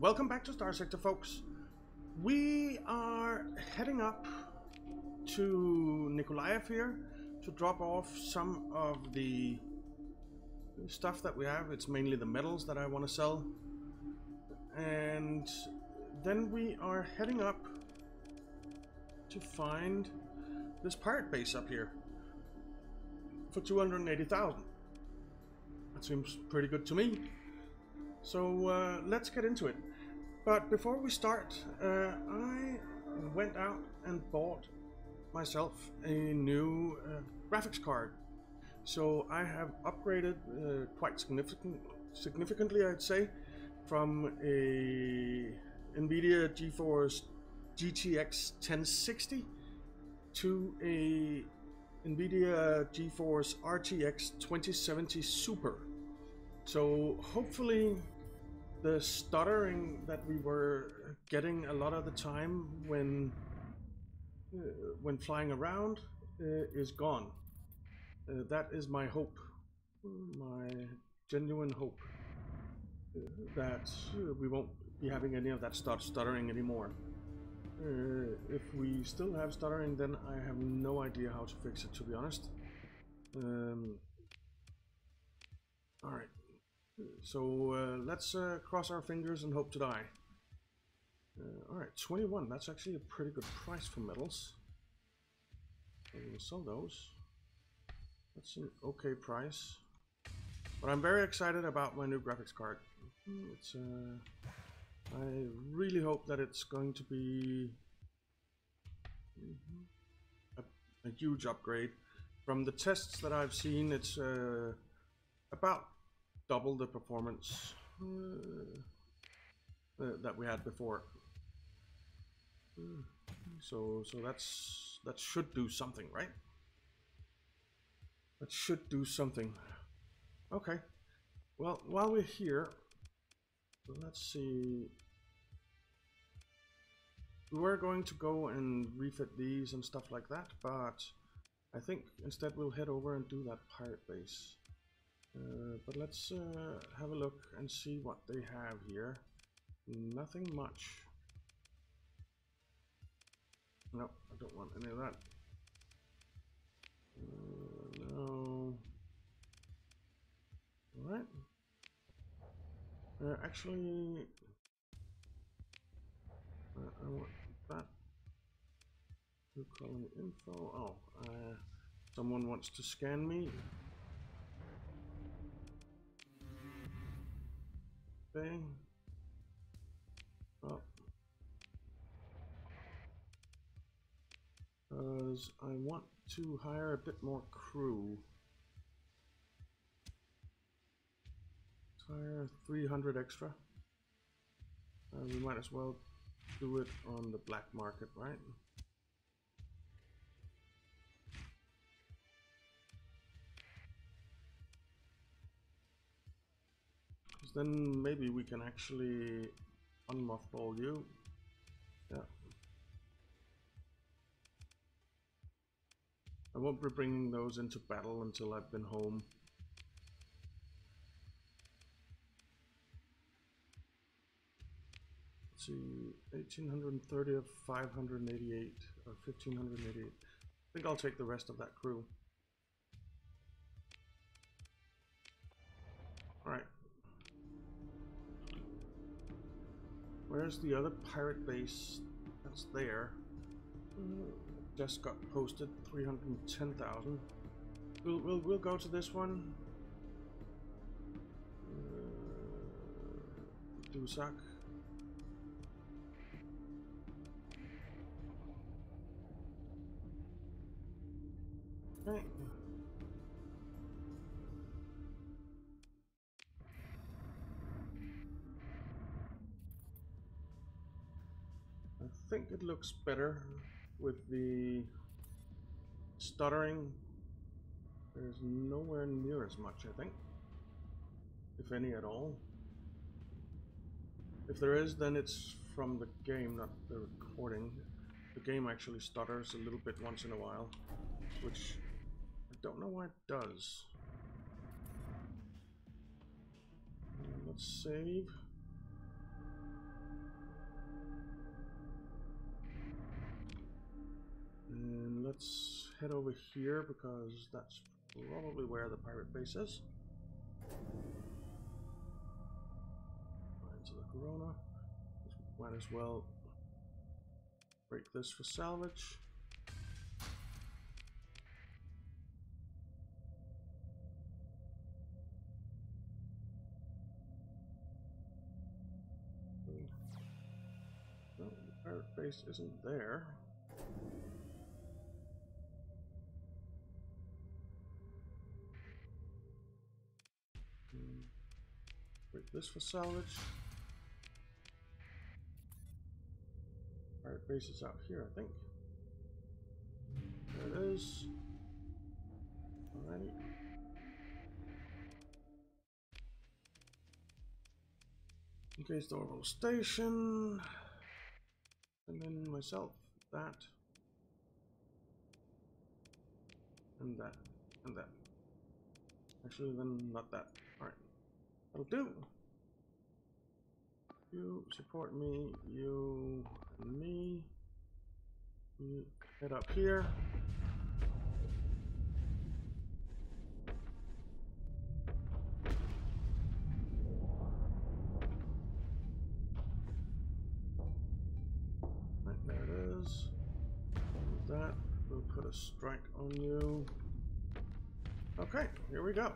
welcome back to Star Sector, folks. We are heading up to Nikolaev here to drop off some of the stuff that we have. It's mainly the metals that I want to sell. And then we are heading up to find this pirate base up here for 280,000. That seems pretty good to me. So uh, let's get into it. But before we start, uh, I went out and bought myself a new uh, graphics card. So I have upgraded uh, quite significant, significantly, I'd say, from a NVIDIA GeForce GTX 1060 to a NVIDIA GeForce RTX 2070 Super. So hopefully the stuttering that we were getting a lot of the time when uh, when flying around uh, is gone. Uh, that is my hope, my genuine hope uh, that uh, we won't be having any of that start stuttering anymore. Uh, if we still have stuttering, then I have no idea how to fix it, to be honest. Um, all right. So uh, let's uh, cross our fingers and hope to die. Uh, Alright, 21. That's actually a pretty good price for metals. we'll sell those. That's an okay price. But I'm very excited about my new graphics card. It's uh, I really hope that it's going to be a, a huge upgrade. From the tests that I've seen, it's uh, about double the performance uh, uh, that we had before. So, so that's that should do something, right? That should do something. Okay. Well, while we're here, let's see. We were going to go and refit these and stuff like that, but I think instead we'll head over and do that pirate base. Uh, but let's uh, have a look and see what they have here. Nothing much. No, I don't want any of that. Uh, no. Alright. Uh, actually, uh, I want that. Who calling info? Oh, uh, someone wants to scan me. Thing. Oh. Because I want to hire a bit more crew. Let's hire 300 extra. Uh, we might as well do it on the black market, right? Then maybe we can actually unmothball you. Yeah. I won't be bringing those into battle until I've been home. Let's see, 1830 of 588 or 1588. I think I'll take the rest of that crew. Alright. Where's the other pirate base that's there? Just got posted, 310,000. We'll, we'll, we'll go to this one. Uh, Dusak. Right. Think it looks better with the stuttering. There's nowhere near as much, I think. If any at all. If there is, then it's from the game, not the recording. The game actually stutters a little bit once in a while, which I don't know why it does. Let's save. Head over here because that's probably where the pirate base is. Into the Corona. Might as well break this for salvage. Hmm. No, the pirate base isn't there. This for salvage. Pirate base is out here, I think. There it is. Alrighty. Engage the orbital station. And then myself, that. And that. And that. Actually, then not that. Alright. That'll do. You support me, you and me. You head up here. Right, there it is. With that, we'll put a strike on you. Okay, here we go.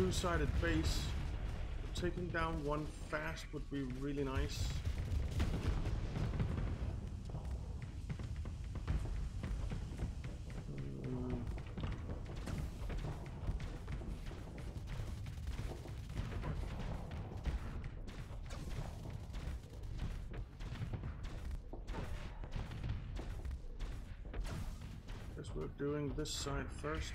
Two-sided base. Taking down one fast would be really nice. Guess we're doing this side first.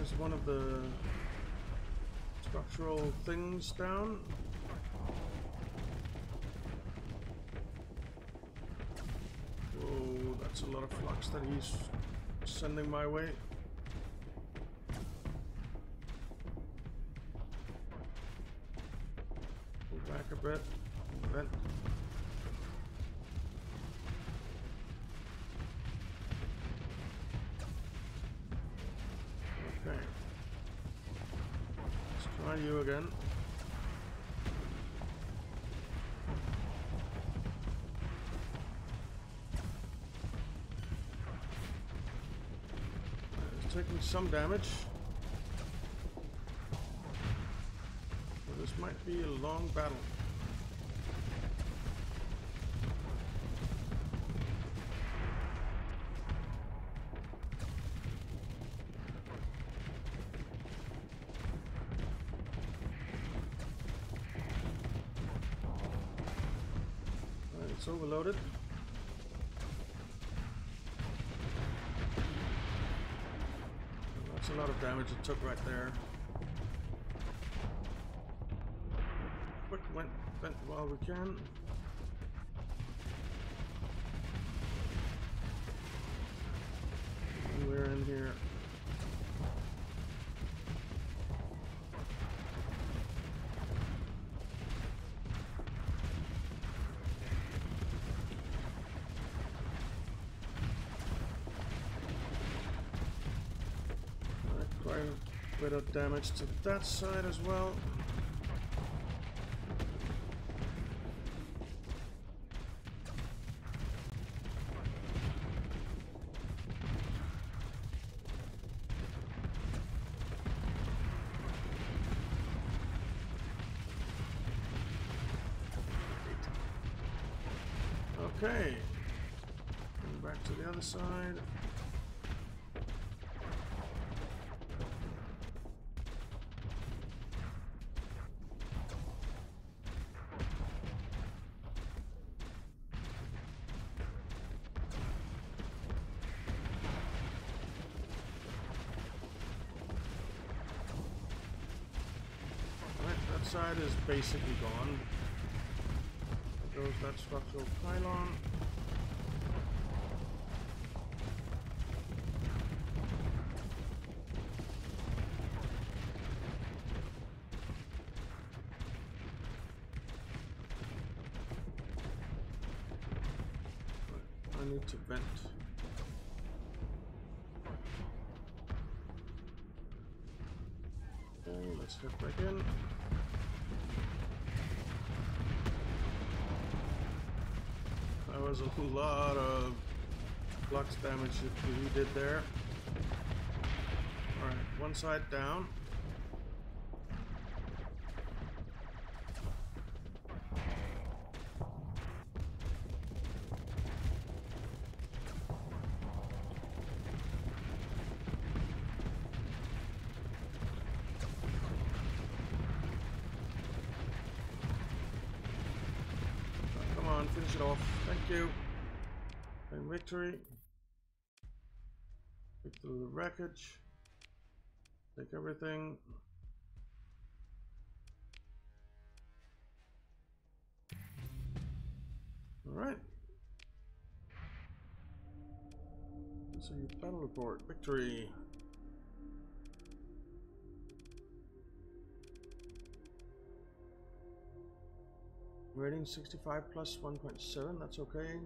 There's one of the structural things down. Whoa, that's a lot of flux that he's sending my way. Pull back a bit. Taking some damage. This might be a long battle. It's overloaded. Damage it took right there. Quick went vent while we can. We're in here. Alright, Quite a bit of damage to that side as well. Is basically gone. Goes that structural pylon. I need to vent. Let's head back in. Was a lot of flux damage that we did there. Alright, one side down. Victory. Get through the wreckage. Take everything. Alright. So battle report. Victory. Rating 65 plus 1.7, that's okay.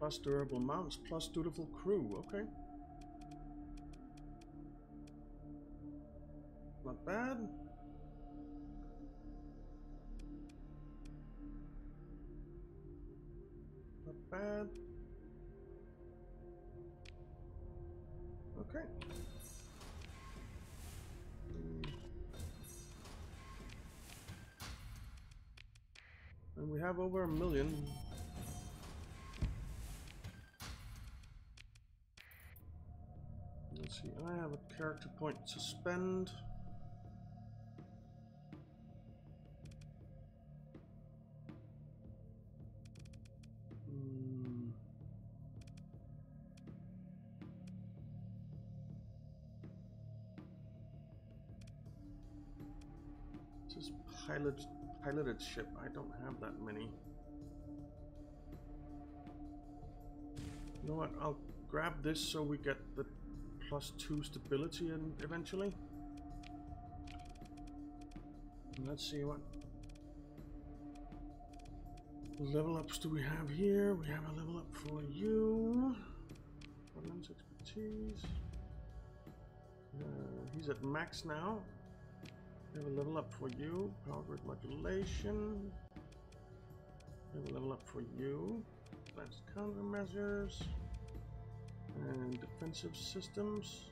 Plus durable mounts, plus dutiful crew, okay. Not bad. Not bad. Okay. And we have over a million. Character point to spend. Hmm. This pilot piloted ship. I don't have that many. You know what? I'll grab this so we get the plus two stability and eventually. And let's see what level ups do we have here. We have a level up for you. Ordnance expertise. Uh, he's at max now. We have a level up for you. Power grid modulation. We have a level up for you. Advanced countermeasures. And defensive systems.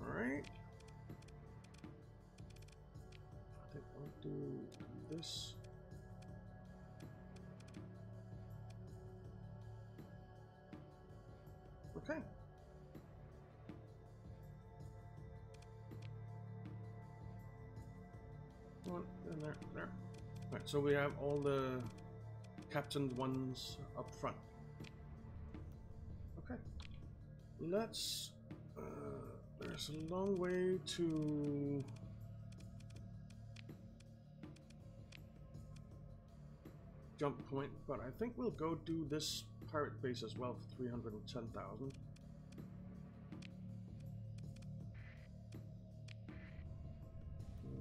Alright. I think I'll do this. Okay. One, and there, there. Right, so we have all the captained ones up front. Okay. Let's. Uh, there's a long way to. Jump point, but I think we'll go do this pirate base as well for 310,000.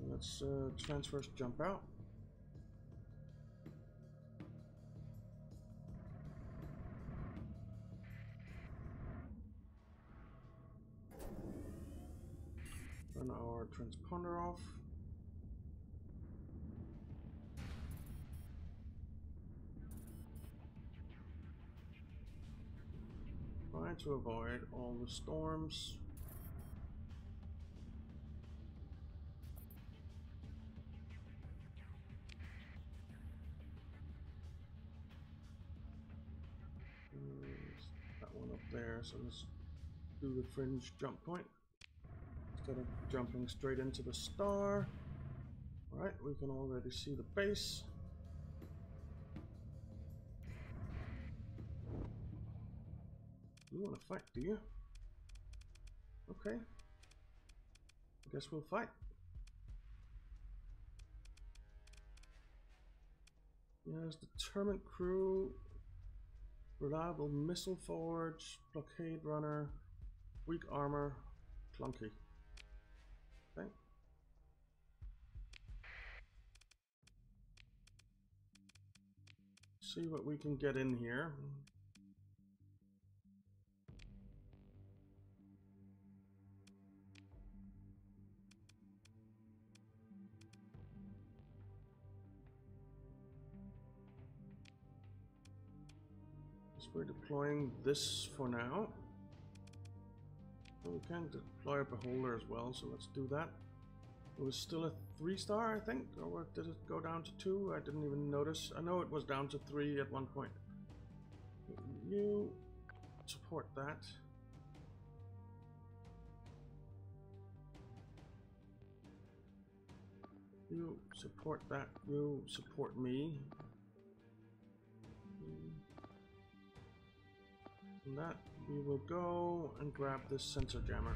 Let's uh, transfers jump out. Transponder off. Try to avoid all the storms. There's that one up there, so let's do the fringe jump point instead of jumping straight into the star. Alright, we can already see the base. You want to fight, do you? Okay. I guess we'll fight. Yes, determined crew, reliable missile forge, blockade runner, weak armor, clunky. See what we can get in here. we're deploying this for now. we can deploy a beholder as well, so let's do that. It was still a three star, I think, or did it go down to two? I didn't even notice. I know it was down to three at one point. You support that. You support that. You support me. And that we will go and grab this sensor jammer.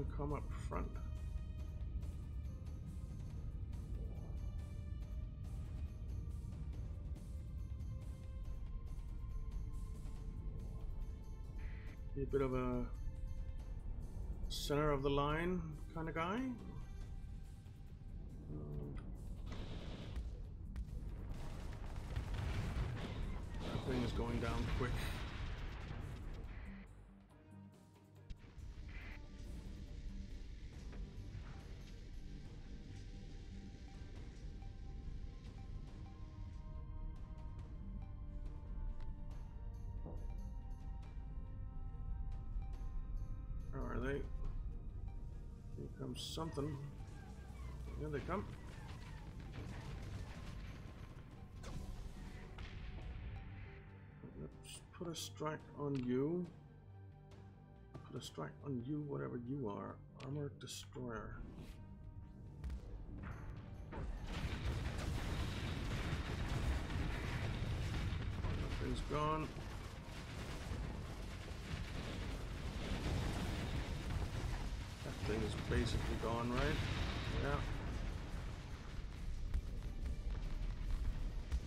And come up front. Be a bit of a center of the line kind of guy. thing is going down quick. They? Here comes something. Here they come. Let's put a strike on you. Put a strike on you, whatever you are. Armor Destroyer. Nothing's gone. Thing is basically gone, right? Yeah.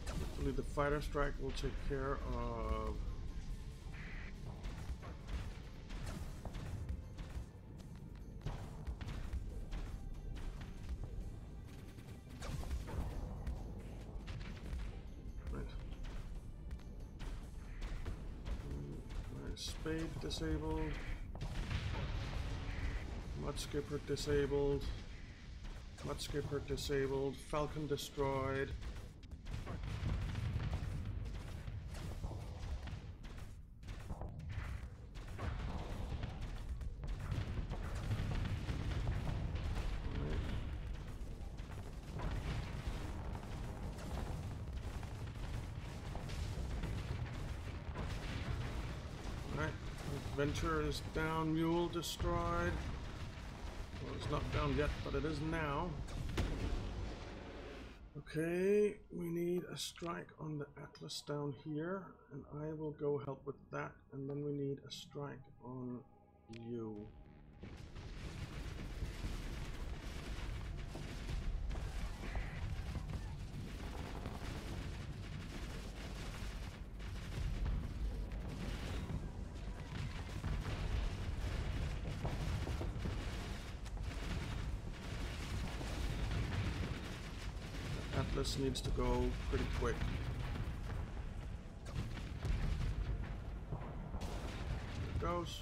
Hopefully the fighter strike will take care of Spade disabled. Mudskipper disabled. Mudskipper disabled. Falcon destroyed. Venture is down, Mule destroyed. It's not down yet, but it is now. Okay, we need a strike on the Atlas down here, and I will go help with that, and then we need a strike on you. Atlas needs to go pretty quick. There it goes.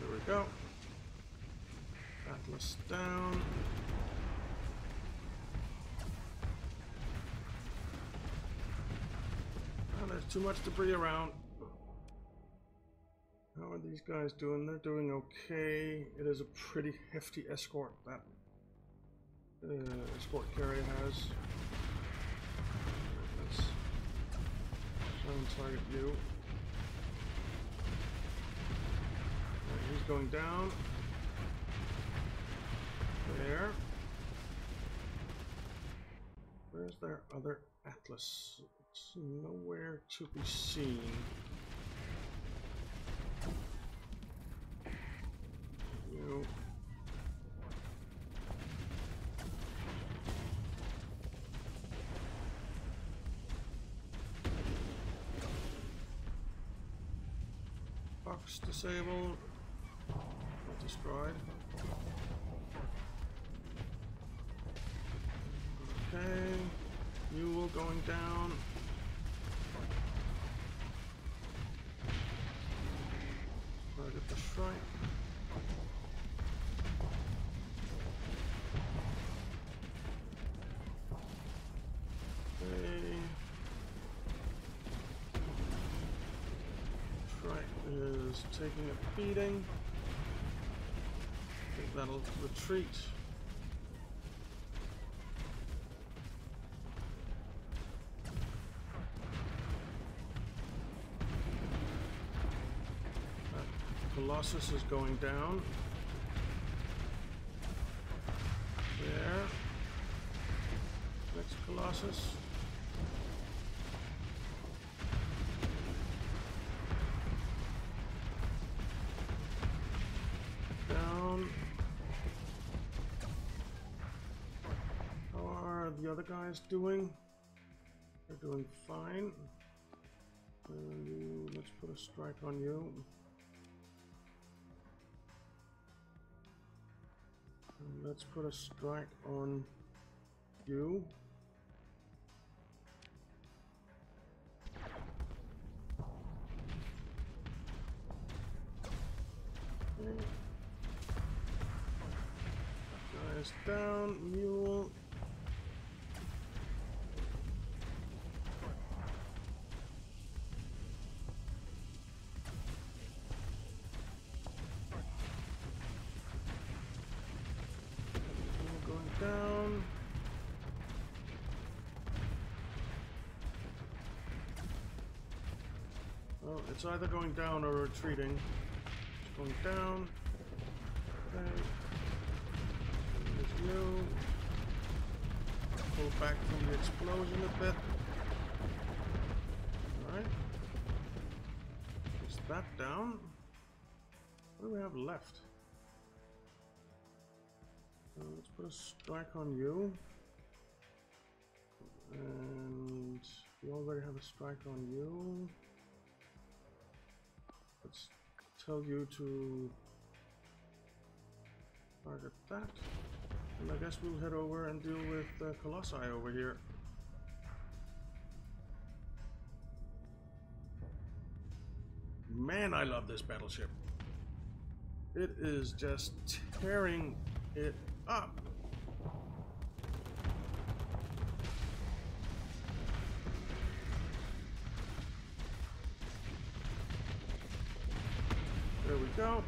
There we go. Atlas down. Oh, there's too much debris around. How are these guys doing? They're doing okay. It is a pretty hefty escort, that uh, escort carrier has. Try and target you. Right, he's going down. There. Where's their other Atlas? It's nowhere to be seen. Box disabled. Not destroyed. Okay. Mule going down. Taking a beating. I think that'll retreat. Colossus is going down. There. Next Colossus. Guys doing? They're doing fine. Uh, and you, let's put a strike on you. And let's put a strike on you. Guys down, mule. Down. Well, it's either going down or retreating. It's going down. Okay. There's you. Pull back from the explosion a bit. Alright. Is that down? What do we have left? Put a strike on you. And we already have a strike on you. Let's tell you to target that. And I guess we'll head over and deal with uh, Colossi over here. Man, I love this battleship. It is just tearing it up. Go.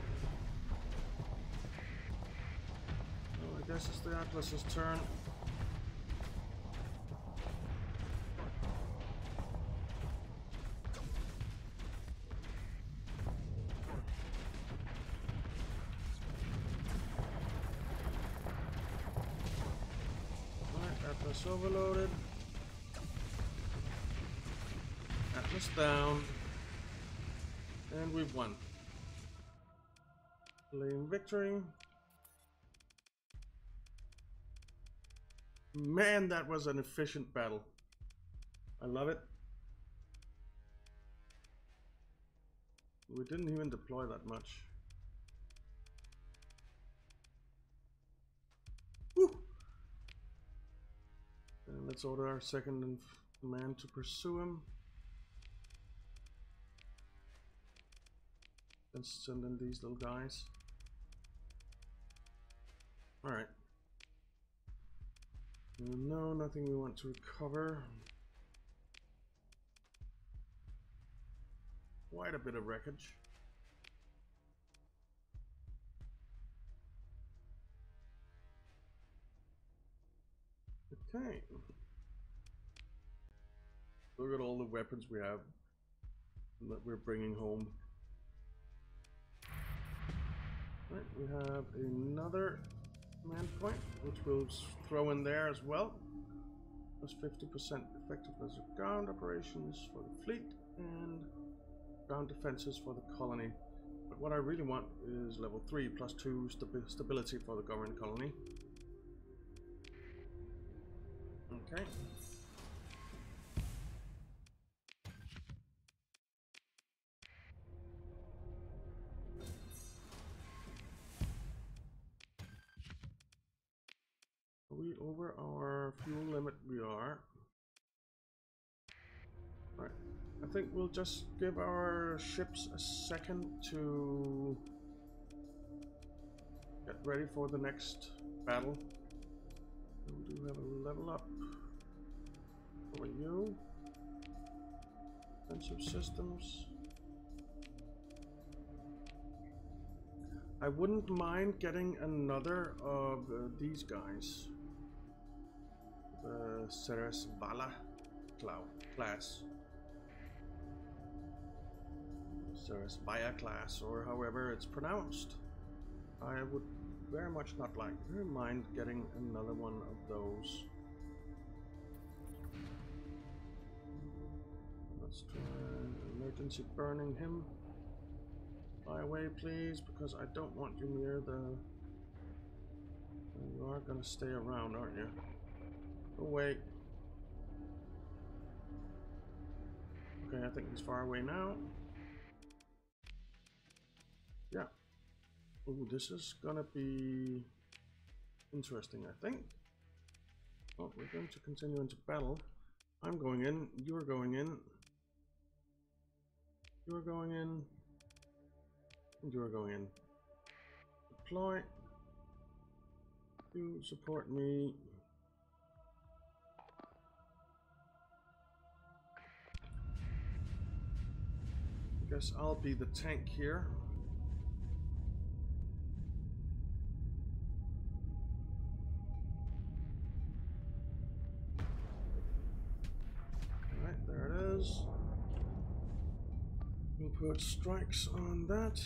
Well, I guess it's the Atlas's turn. Man, that was an efficient battle. I love it. We didn't even deploy that much. Woo! And let's order our second man to pursue him. Let's send in these little guys. Alright. Uh, no, nothing we want to recover. Quite a bit of wreckage. Okay. Look at all the weapons we have that we're bringing home. Right, we have another command point, which we'll throw in there as well. Plus 50% effectiveness of ground operations for the fleet and ground defenses for the colony. But what I really want is level 3 plus 2 stability for the government colony. Okay. We over our fuel limit? We are. Right. I think we'll just give our ships a second to get ready for the next battle. We do have a level up for you. Defensive systems. I wouldn't mind getting another of uh, these guys. The Ceres Vala class. Ceres Baya class, or however it's pronounced. I would very much not like. Very mind getting another one of those. Let's try emergency burning him. Fly away, please, because I don't want you near the... You are going to stay around, aren't you? Away. Okay, I think he's far away now. Yeah. Oh, this is gonna be interesting, I think. Well, we're going to continue into battle. I'm going in, you're going in. You're going in. And you're going in. Deploy. You support me. Guess I'll be the tank here. Alright, there it is. We'll put strikes on that.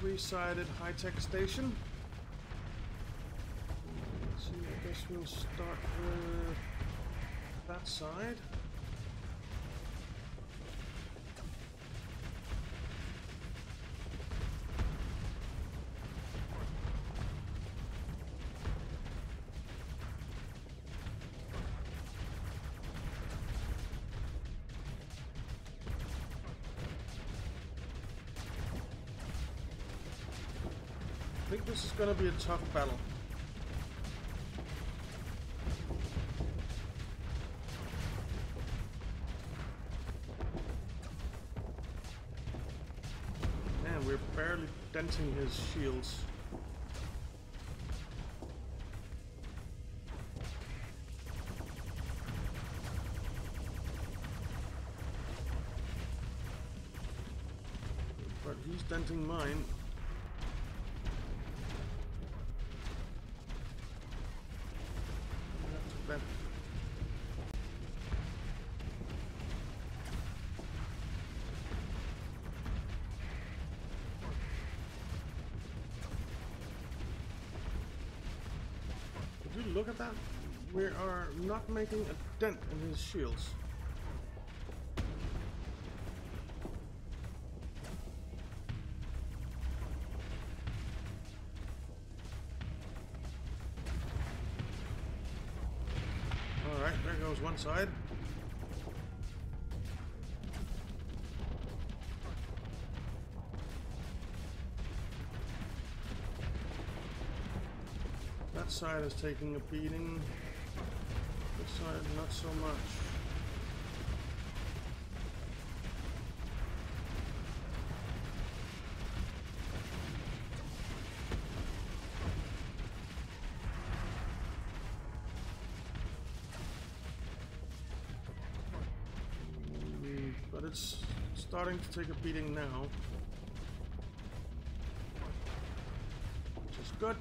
Three-sided high-tech station. Let's see, I guess we'll start with that side. I think this is gonna be a tough battle. Barely denting his shields. But he's denting mine. Look at that? We are not making a dent in his shields. Alright, there goes one side. Side is taking a beating. This side, not so much. But it's starting to take a beating now. Which is good.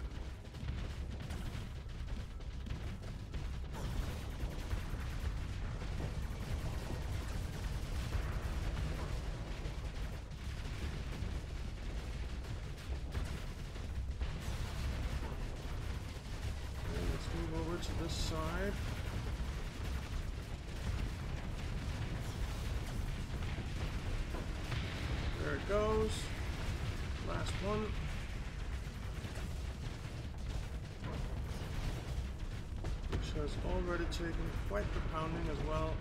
Taken quite the pounding as well.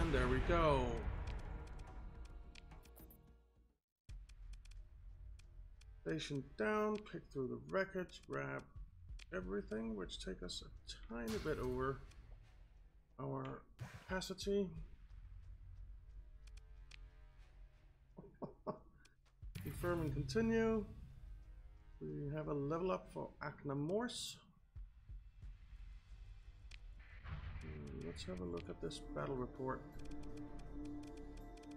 And there we go. Station down, click through the wreckage, grab everything, which take us a tiny bit over our capacity. Confirm and continue. We have a level up for Acna Morse. Hmm, Let's have a look at this battle report.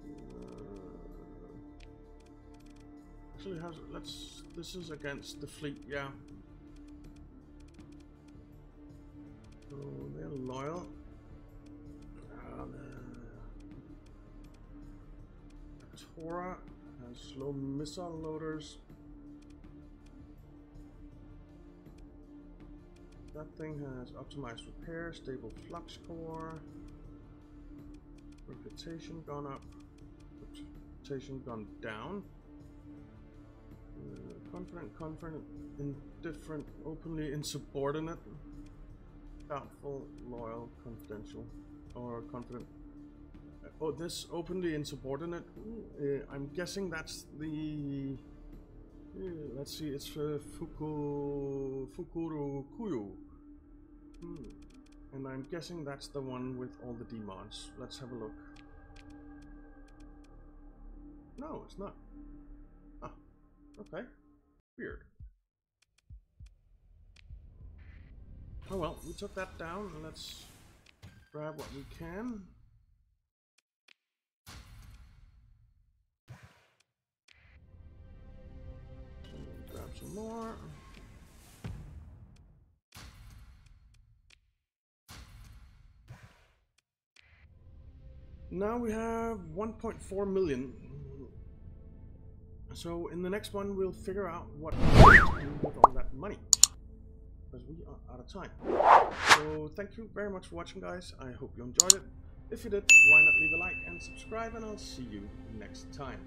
Uh, actually, has let's. This is against the fleet, yeah. So they're loyal. Uh, Tora has slow missile loaders. That thing has optimized repair, stable flux core, reputation gone up, reputation gone down. Uh, confident, confident, indifferent, openly insubordinate, doubtful, loyal, confidential, or confident. Uh, Oh, this openly insubordinate. Uh, I'm guessing that's the. uh, let's see, it's uh, Fuku Fukuru Kuyu. Hmm. And I'm guessing that's the one with all the demons. Let's have a look. No, it's not. Ah, okay. Weird. Oh well, we took that down, and let's grab what we can. Grab some more. Now we have 1.4 million. So in the next one, we'll figure out what to do with all that money. Because we are out of time. So thank you very much for watching, guys. I hope you enjoyed it. If you did, why not leave a like and subscribe, and I'll see you next time.